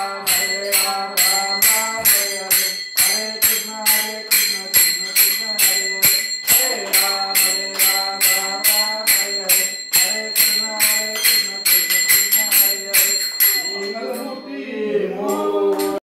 Oh Sharma.